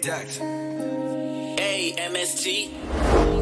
Dex. Hey, MST.